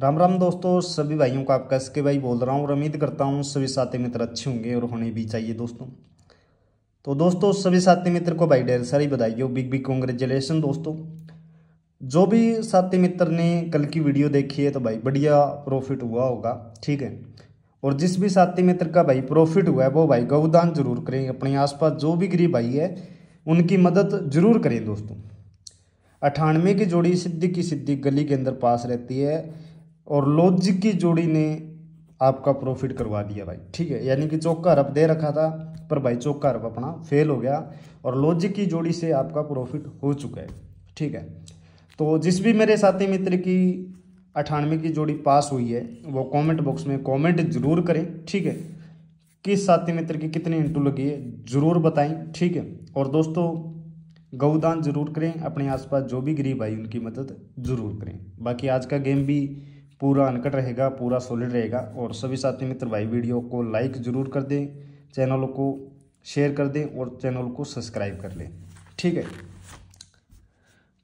राम राम दोस्तों, सभी भाइयों का आपका एस भाई बोल रहा हूँ और उम्मीद करता हूँ सभी साथी मित्र अच्छे होंगे और होने भी चाहिए दोस्तों। तो दोस्तों, सभी साथी मित्र को भाई ढेर सारी बधाई हो बिग बिग कॉन्ग्रेचुलेसन दोस्तों। जो भी साथी मित्र ने कल की वीडियो देखी है तो भाई बढ़िया प्रॉफिट हुआ होगा, ठीक है। और जिस भी साथी मित्र का भाई प्रॉफिट हुआ है, वो भाई गौदान ज़रूर करें। अपने आसपास जो भी गरीब भाई है, उनकी मदद ज़रूर करें दोस्तों। अठानवे की जोड़ी सिद्धि की सिद्धि गली के अंदर पास रहती है। और लॉजिक की जोड़ी ने आपका प्रॉफिट करवा दिया भाई। ठीक है, यानी कि चौका रब दे रखा था, पर भाई चौका रब अपना फेल हो गया और लॉजिक की जोड़ी से आपका प्रॉफिट हो चुका है। ठीक है तो जिस भी मेरे साथी मित्र की अठानवे की जोड़ी पास हुई है, वो कमेंट बॉक्स में कमेंट ज़रूर करें। ठीक है, किस साथी मित्र की कितनी इंटू लगी है ज़रूर बताएँ। ठीक है, और दोस्तों गौदान ज़रूर करें। अपने आसपास जो भी गरीब आई उनकी मदद ज़रूर करें। बाकी आज का गेम भी पूरा अनकट रहेगा, पूरा सॉलिड रहेगा। और सभी साथी मित्र, भाई वीडियो को लाइक ज़रूर कर दें चैनल को शेयर कर दें और चैनल को सब्सक्राइब कर लें। ठीक है?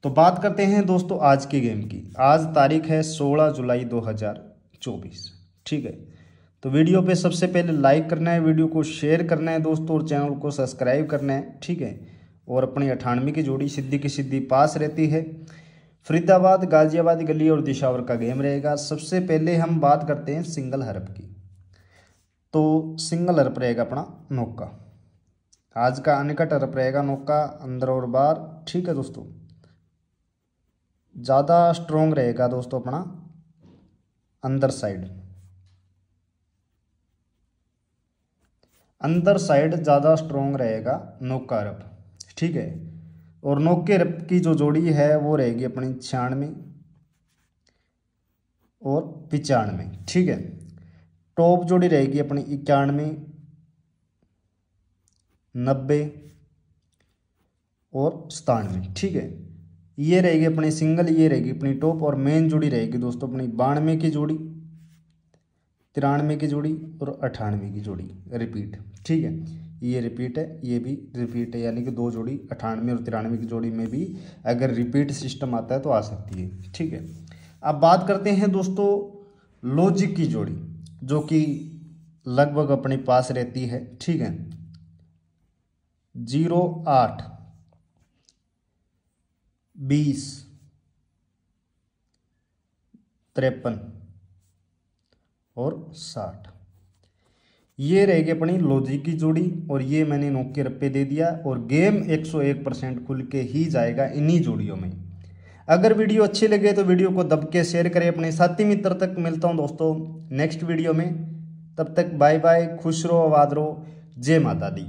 तो बात करते हैं दोस्तों आज की गेम की। आज तारीख है 16 जुलाई 2024 ठीक है? तो वीडियो पे सबसे पहले लाइक करना है, वीडियो को शेयर करना है दोस्तों और चैनल को सब्सक्राइब करना है। ठीक है? और अपनी अठानवे की जोड़ी सिद्धि की सिद्धि पास रहती है। फरीदाबाद, गाजियाबाद, गली और दिशावर का गेम रहेगा। सबसे पहले हम बात करते हैं सिंगल हरप की। तो सिंगल हरप रहेगा अपना नौका। आज का अनकट हरप रहेगा नौका, अंदर और बाहर। ठीक है दोस्तों? ज़्यादा स्ट्रोंग रहेगा दोस्तों अपना अंदर साइड अंदर साइड ज़्यादा स्ट्रोंग रहेगा नौका हरप। ठीक है? और नौके रप की जो जोड़ी है, वो रहेगी अपनी छियानवे और पिचानवे, ठीक है? टॉप जोड़ी रहेगी अपनी इक्यानवे, नब्बे और सतानवे, ठीक है? ये रहेगी अपनी सिंगल, ये रहेगी अपनी टॉप और मेन जोड़ी रहेगी दोस्तों अपनी बानवे की जोड़ी, तिरानवे की जोड़ी और अठानवे की जोड़ी, रिपीट, ठीक है? ये रिपीट है, ये भी रिपीट है, यानी कि दो जोड़ी, अठानवे और तिरानवे की जोड़ी में भी अगर रिपीट सिस्टम आता है तो आ सकती है, ठीक है? अब बात करते हैं दोस्तों लॉजिक की जोड़ी, जो कि लगभग अपने पास रहती है, ठीक है? ज़ीरो, आठ, बीस, तिरपन और साठ। ये रहेगी अपनी लॉजिक की जोड़ी और ये मैंने नोक के रप्पे दे दिया और गेम 101 परसेंट खुल के ही जाएगा इन्हीं जोड़ियों में। अगर वीडियो अच्छी लगे तो वीडियो को दब के शेयर करें अपने साथी मित्र तक। मिलता हूँ दोस्तों नेक्स्ट वीडियो में। तब तक बाय बाय खुश रहो, आबाद रहो। जय माता दी।